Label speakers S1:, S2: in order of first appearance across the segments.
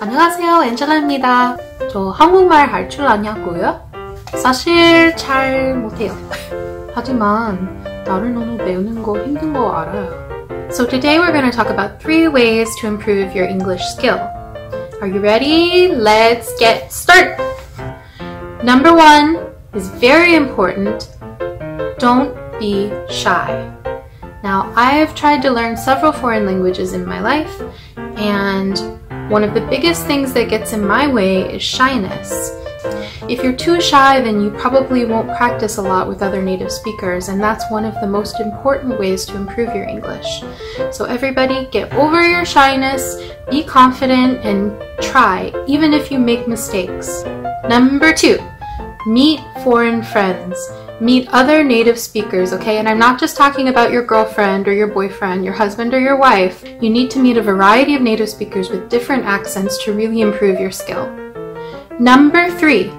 S1: 안녕하세요 엔젤라입니다 저 한국말 할 줄 아냐고요? 사실 잘 못해요 하지만 다른 언어 배우는 거 힘든 거 알아요 So today we're going to talk about three ways to improve your English skill Are you ready? Let's get started! Number one is very important. Don't be shy. Now, I've tried to learn several foreign languages in my life, and one of the biggest things that gets in my way is shyness. If you're too shy, then you probably won't practice a lot with other native speakers, and that's one of the most important ways to improve your English. So, everybody, get over your shyness, be confident, and try, even if you make mistakes. Number two, meet foreign friends. Meet other native speakers, okay? And I'm not just talking about your girlfriend or your boyfriend, your husband or your wife. You need to meet a variety of native speakers with different accents to really improve your skill. Number three,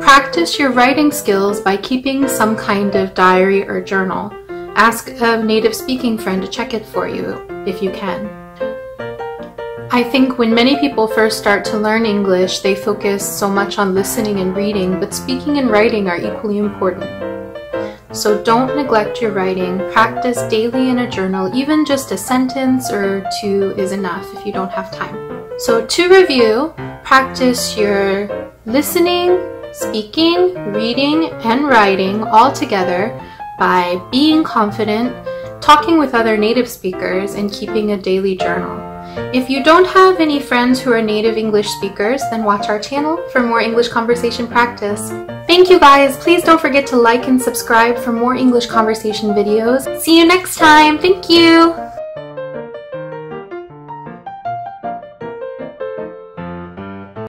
S1: practice your writing skills by keeping some kind of diary or journal. Ask a native speaking friend to check it for you if you can. I think when many people first start to learn English, they focus so much on listening and reading, but speaking and writing are equally important. So don't neglect your writing. Practice daily in a journal, even just a sentence or two is enough if you don't have time. So to review, practice your listening, speaking, reading, and writing all together by being confident, talking with other native speakers, and keeping a daily journal. If you don't have any friends who are native English speakers, then watch our channel for more English conversation practice. Thank you guys! Please don't forget to like and subscribe for more English conversation videos. See you next time! Thank you!